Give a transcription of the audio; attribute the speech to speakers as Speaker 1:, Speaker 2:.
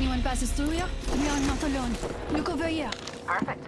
Speaker 1: anyone passes through here, we are not alone. Look over here.
Speaker 2: Perfect.